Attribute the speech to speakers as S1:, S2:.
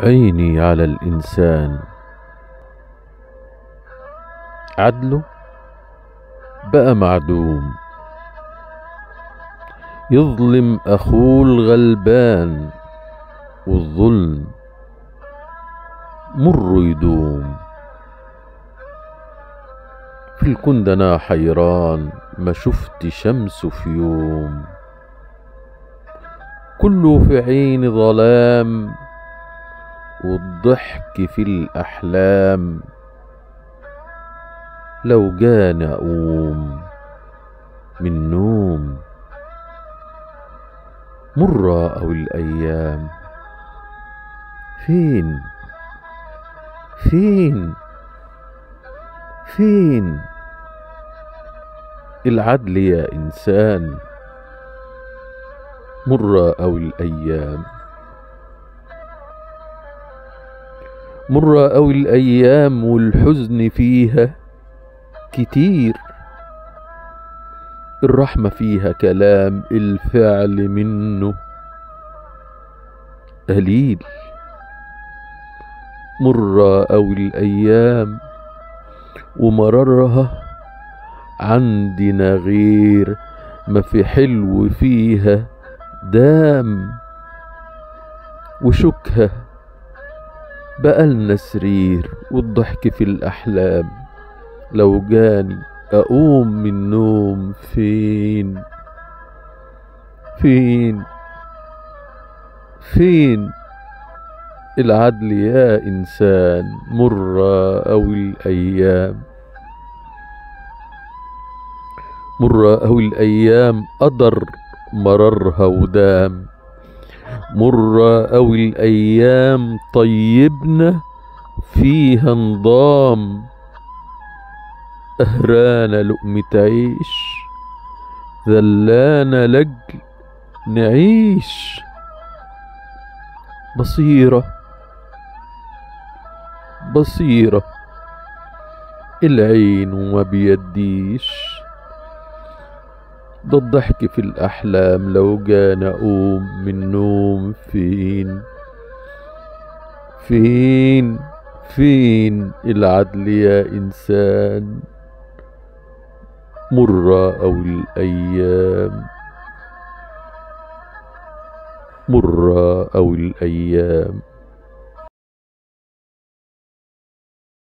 S1: عيني على الإنسان. عدله بقى معدوم. يظلم أخوه الغلبان والظلم مر يدوم. في الكندنا حيران ما شفت شمس في يوم. كله في عين ظلام والضحك في الأحلام. لو جاني أقوم من نوم مرة أو الأيام. فين؟ فين؟ فين؟ العدل يا إنسان. مرة أو الأيام. مرة أو الأيام والحزن فيها كتير. الرحمة فيها كلام الفعل منه قليل. مرة أو الأيام ومررها عندنا غير ما في حلو فيها دام. وشكها بقالنا سرير والضحك في الأحلام. لو جاني أقوم من النوم فين؟ فين؟ فين؟ العدل يا إنسان مرة أو الأيام. مرة أو الأيام قدر مررها ودام. مرة أو الأيام طيبنا فيها انضام. أهرانا لقمة عيش ذلانا لجل نعيش. بصيرة بصيرة العين وما بيديش. ده الضحك في الأحلام لو جانا أقوم من نوم فين؟ فين؟ فين العدل يا إنسان؟ مرة أو الأيام؟ مرة أو الأيام؟